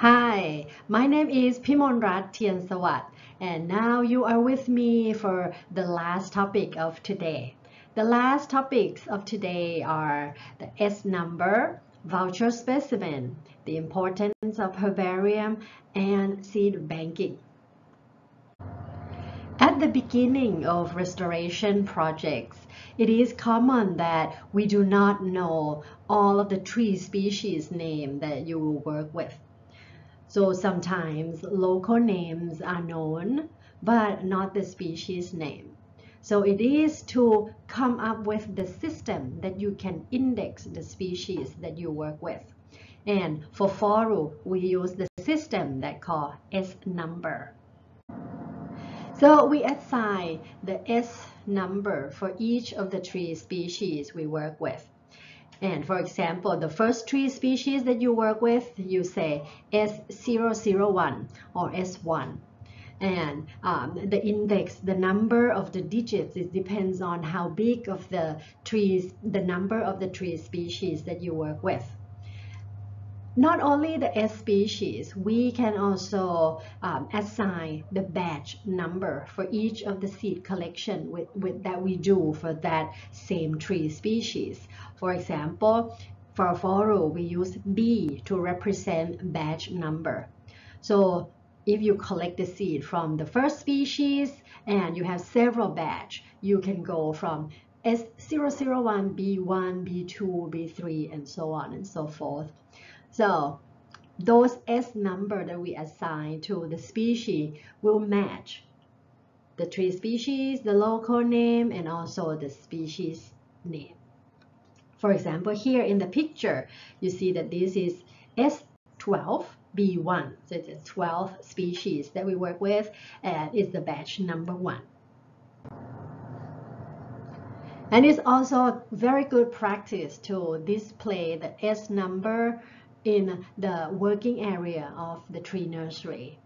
Hi, my name is Pimonrat Tiansawat, and now you are with me for the last topic of today. The last topics of today are the S number, voucher specimen, the importance of herbarium, and seed banking. At the beginning of restoration projects, it is common that we do not know all of the tree species name that you will work with. So sometimes local names are known, but not the species name. So it is to come up with the system that you can index the species that you work with. And for FORRU, we use the system that called S number. So we assign the S number for each of the tree species we work with. And for example, the first three species that you work with, you say S001 or S1. And um, the index, the number of the digits, it depends on how big of the trees, the number of the tree species that you work with not only the S species, we can also um, assign the batch number for each of the seed collection with, with, that we do for that same tree species. For example, for FORRU, we use B to represent batch number. So if you collect the seed from the first species and you have several batch, you can go from S001, B1, B2, B3, and so on and so forth. So those S number that we assign to the species will match the tree species, the local name, and also the species name. For example, here in the picture, you see that this is S12 B1. So it's a 12 species that we work with, and it's the batch number one. And it's also very good practice to display the S number in the working area of the tree nursery.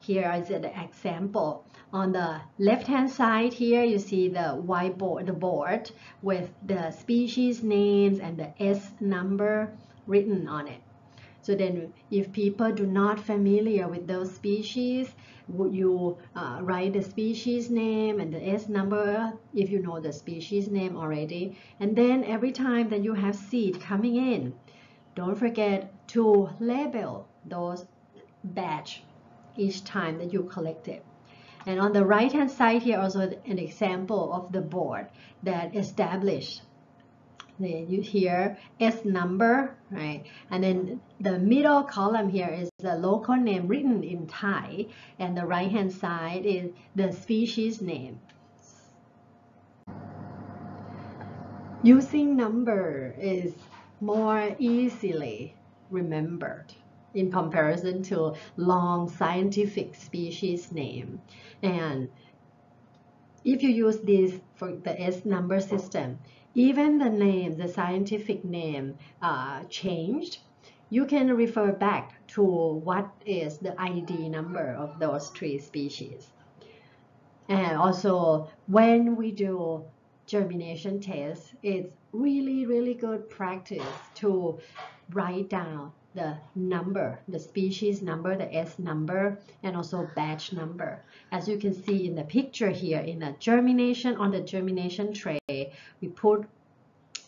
Here is an example. On the left-hand side here, you see the whiteboard, the board with the species names and the S number written on it. So then if people do not familiar with those species, would you uh, write the species name and the S number if you know the species name already. And then every time that you have seed coming in, don't forget to label those batch each time that you collect it. And on the right hand side here also an example of the board that established then you hear S number, right? And then the middle column here is the local name written in Thai, and the right hand side is the species name. Using number is more easily remembered in comparison to long scientific species name. And if you use this for the S number system, even the name, the scientific name uh, changed, you can refer back to what is the ID number of those three species. And also, when we do germination test, it's really, really good practice to write down the number, the species number, the S number, and also batch number. As you can see in the picture here, in the germination, on the germination tray, we put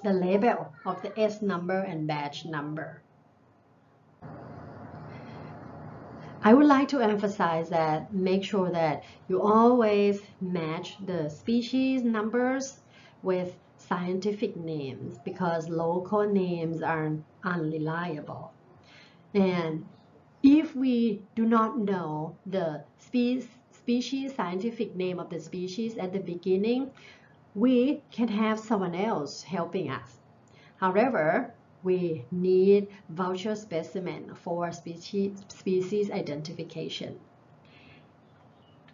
the label of the S number and batch number. I would like to emphasize that make sure that you always match the species numbers with scientific names because local names are unreliable. And if we do not know the spe species scientific name of the species at the beginning, we can have someone else helping us. However, we need voucher specimen for species, species identification.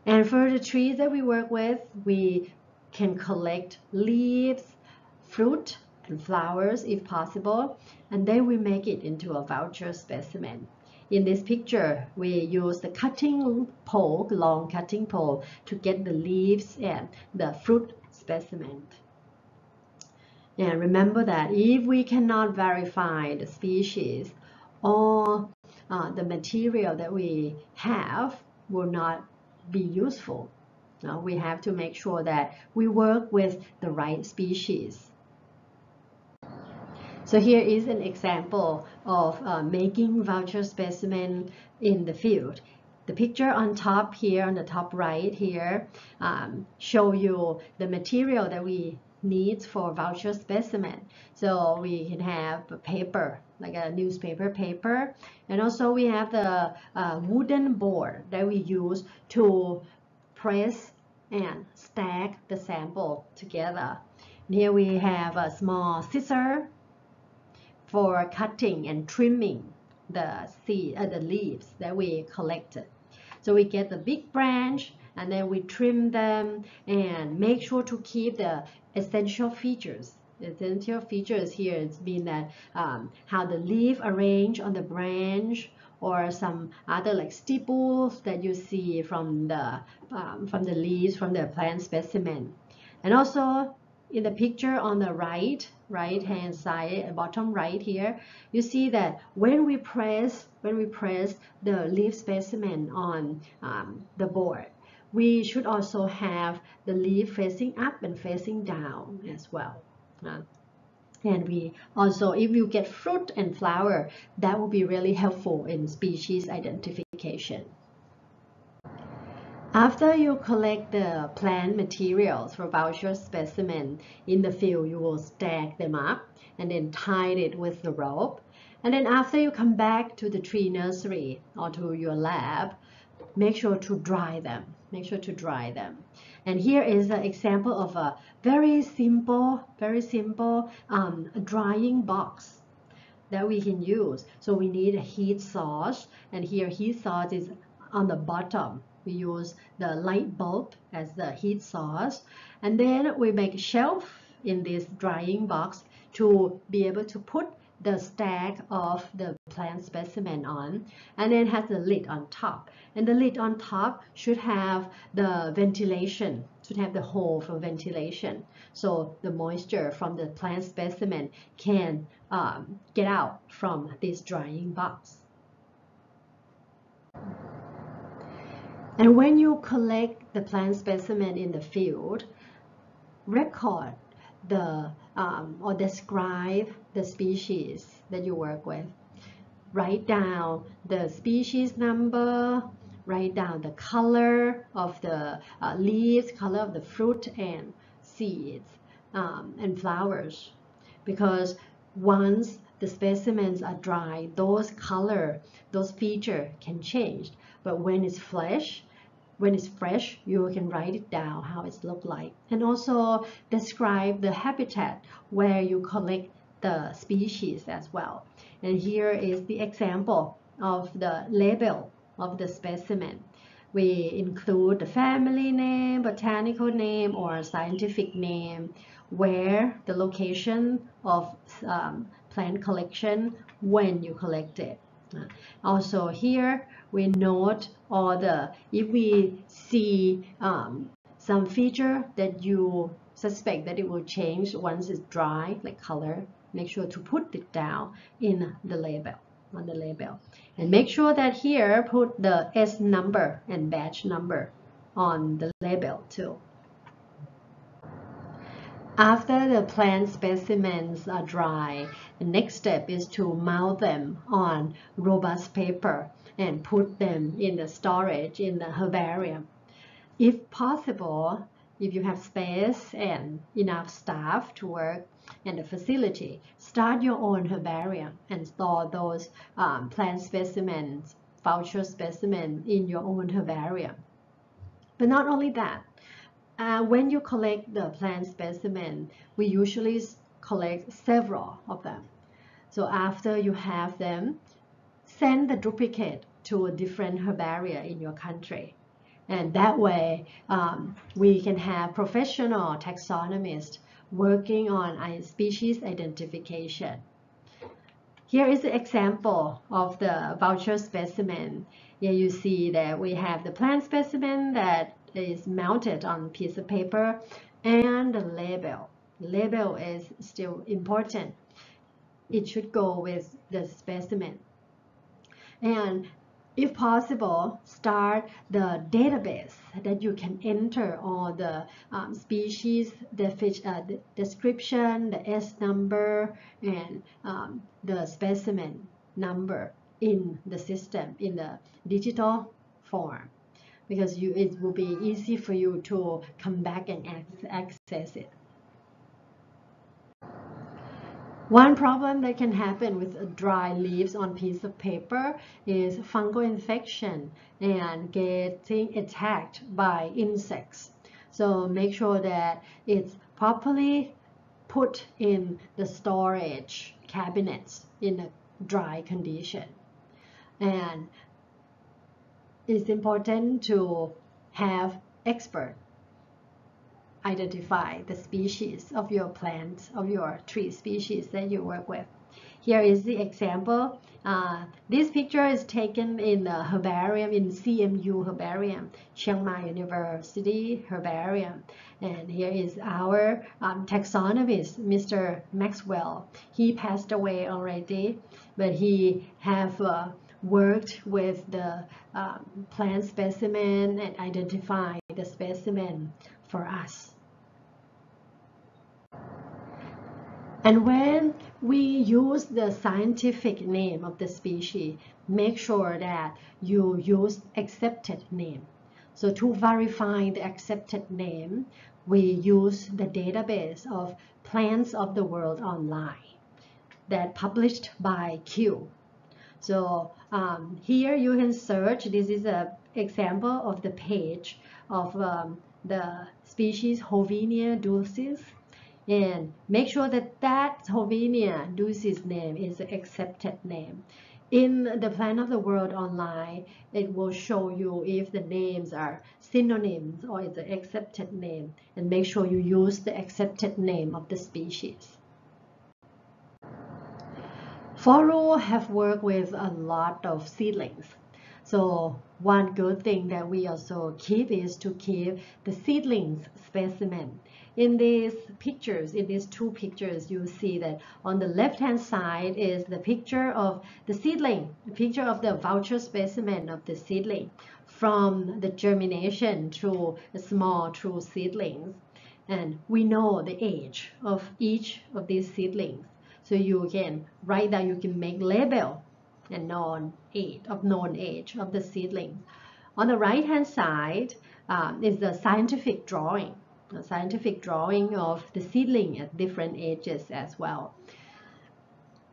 And for the trees that we work with, we can collect leaves, fruit, and flowers if possible, and then we make it into a voucher specimen. In this picture, we use the cutting pole, long cutting pole, to get the leaves and the fruit specimen. And remember that if we cannot verify the species or uh, the material that we have will not be useful. Uh, we have to make sure that we work with the right species. So here is an example of uh, making voucher specimen in the field. The picture on top here, on the top right here, um, show you the material that we need for voucher specimen. So we can have a paper, like a newspaper paper, and also we have the uh, wooden board that we use to press and stack the sample together. Here we have a small scissor for cutting and trimming the seed, uh, the leaves that we collected. So we get the big branch and then we trim them and make sure to keep the essential features. The essential features here it's been that um, how the leaf arranged on the branch or some other like stipules that you see from the um, from the leaves from the plant specimen. And also in the picture on the right, right hand side, bottom right here, you see that when we press, when we press the leaf specimen on um, the board, we should also have the leaf facing up and facing down as well. Uh, and we also, if you get fruit and flower, that will be really helpful in species identification. After you collect the plant materials for voucher specimen in the field, you will stack them up and then tie it with the rope. And then after you come back to the tree nursery or to your lab, make sure to dry them. Make sure to dry them. And here is an example of a very simple, very simple um, drying box that we can use. So we need a heat source, and here heat source is on the bottom we use the light bulb as the heat source. And then we make a shelf in this drying box to be able to put the stack of the plant specimen on and then has the lid on top. And the lid on top should have the ventilation should have the hole for ventilation. So the moisture from the plant specimen can um, get out from this drying box. And when you collect the plant specimen in the field, record the um, or describe the species that you work with. Write down the species number, write down the color of the uh, leaves, color of the fruit and seeds um, and flowers. Because once the specimens are dry, those color, those feature can change. But when it's fresh, when it's fresh, you can write it down how it look like. And also describe the habitat where you collect the species as well. And here is the example of the label of the specimen. We include the family name, botanical name, or scientific name, where the location of um, plant collection when you collect it. Also here, we note all the, if we see um, some feature that you suspect that it will change once it's dry, like color, make sure to put it down in the label, on the label. And make sure that here, put the S number and batch number on the label too. After the plant specimens are dry, the next step is to mount them on robust paper and put them in the storage in the herbarium. If possible, if you have space and enough staff to work in the facility, start your own herbarium and store those um, plant specimens, voucher specimens in your own herbarium. But not only that, uh, when you collect the plant specimen, we usually collect several of them. So after you have them, send the duplicate to a different herbaria in your country. And that way, um, we can have professional taxonomists working on species identification. Here is an example of the voucher specimen. Here you see that we have the plant specimen that is mounted on a piece of paper and the label. Label is still important. It should go with the specimen. And if possible, start the database that you can enter all the um, species, the fish uh, the description, the S number, and um, the specimen number in the system in the digital form because you it will be easy for you to come back and access it. One problem that can happen with dry leaves on piece of paper is fungal infection and getting attacked by insects. So make sure that it's properly put in the storage cabinets in a dry condition. And it's important to have expert identify the species of your plant, of your tree species that you work with. Here is the example. Uh, this picture is taken in the herbarium, in CMU herbarium, Chiang Mai University herbarium. And here is our um, taxonomist, Mr. Maxwell. He passed away already, but he have uh, worked with the um, plant specimen and identify the specimen for us. And when we use the scientific name of the species, make sure that you use accepted name. So to verify the accepted name, we use the database of Plants of the World Online that published by Kew. So um, here you can search, this is an example of the page of um, the species Hovenia dulcis and make sure that that Hovenia Dulcis name is the accepted name. In the Plant of the World online, it will show you if the names are synonyms or the accepted name and make sure you use the accepted name of the species. FORRU have worked with a lot of seedlings. So one good thing that we also keep is to keep the seedlings specimen in these pictures, in these two pictures, you see that on the left-hand side is the picture of the seedling, the picture of the voucher specimen of the seedling from the germination to a small true seedlings. And we know the age of each of these seedlings. So you can write down, you can make label and known age of known age of the seedlings. On the right hand side um, is the scientific drawing a scientific drawing of the seedling at different ages as well.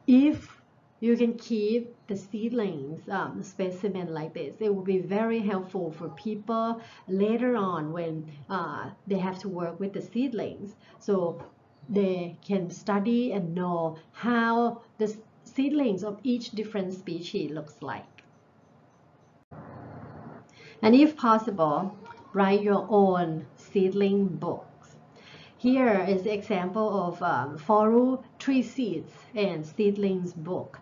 If you can keep the seedlings um, specimen like this, it will be very helpful for people later on when uh, they have to work with the seedlings. So they can study and know how the seedlings of each different species looks like. And if possible, write your own seedling books. Here is the example of um, FORRU tree seeds and seedlings book.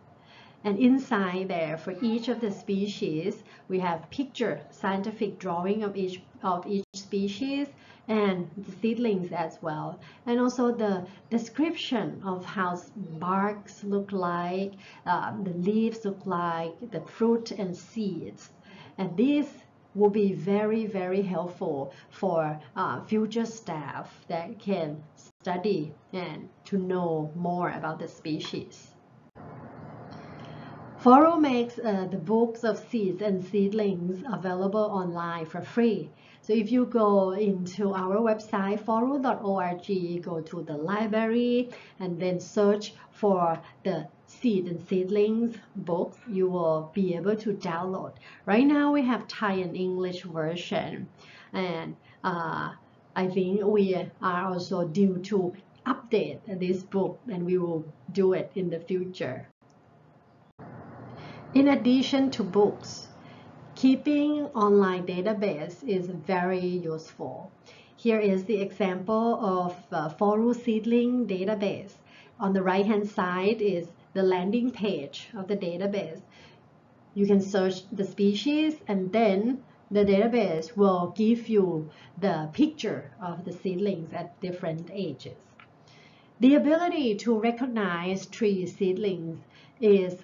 And inside there, for each of the species, we have picture, scientific drawing of each of each species and the seedlings as well. And also the description of how barks look like, um, the leaves look like, the fruit and seeds. And these will be very, very helpful for uh, future staff that can study and to know more about the species. FORRU makes uh, the books of seeds and seedlings available online for free. So if you go into our website, forru.org, go to the library and then search for the seed and seedlings books you will be able to download. Right now we have Thai and English version and uh, I think we are also due to update this book and we will do it in the future. In addition to books, keeping online database is very useful. Here is the example of uh, FORRU seedling database. On the right hand side is the landing page of the database. You can search the species and then the database will give you the picture of the seedlings at different ages. The ability to recognize tree seedlings is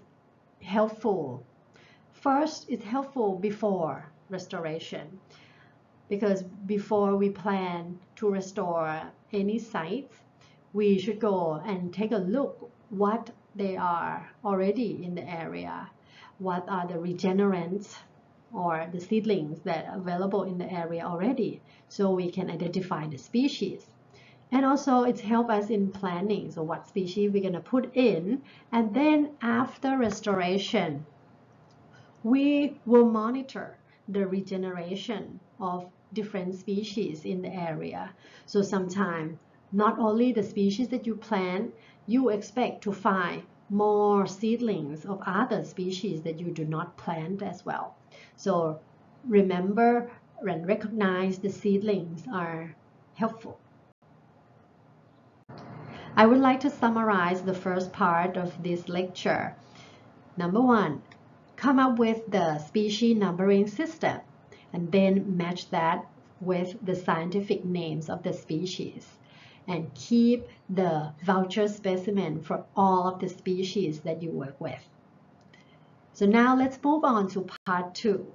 helpful first it's helpful before restoration because before we plan to restore any sites, we should go and take a look what they are already in the area, what are the regenerants or the seedlings that are available in the area already, so we can identify the species. And also it's help us in planning, so what species we're gonna put in, and then after restoration, we will monitor the regeneration of different species in the area. So sometimes not only the species that you plant, you expect to find more seedlings of other species that you do not plant as well. So remember and recognize the seedlings are helpful. I would like to summarize the first part of this lecture. Number one, come up with the species numbering system and then match that with the scientific names of the species and keep the voucher specimen for all of the species that you work with. So now let's move on to part two.